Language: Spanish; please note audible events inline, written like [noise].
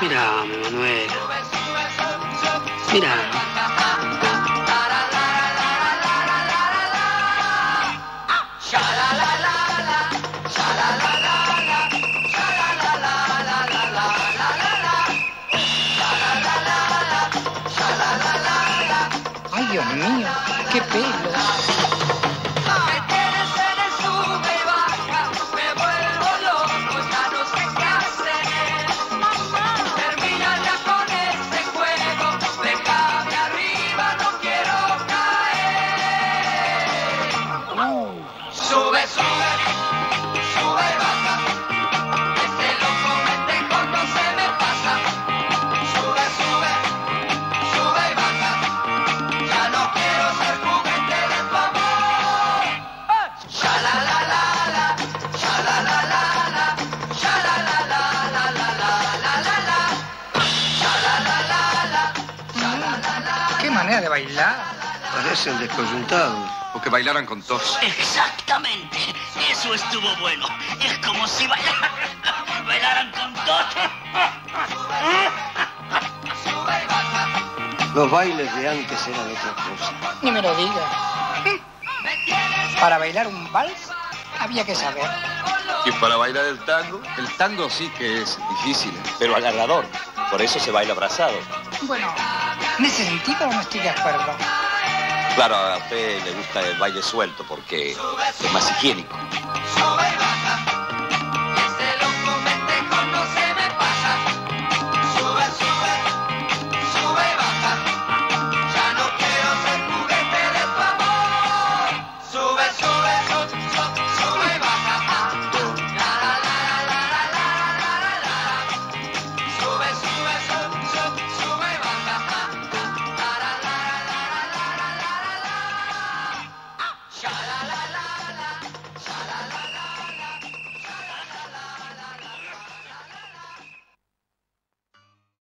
Mirame, Manuela. Mirame. Ay, Dios mío, qué pelo. Manera de bailar. Parece el descoyuntado. O que bailaran con tos. Exactamente. Eso estuvo bueno. Es como si bailaran, [laughs] bailaran con todo. Los bailes de antes eran otra cosa. Ni me lo digas. Para bailar un vals había que saber. Y para bailar el tango, el tango sí que es difícil. pero agarrador. Por eso se baila abrazado. Bueno, en ese sentido no estoy de acuerdo. Claro, a usted le gusta el baile suelto porque es más higiénico.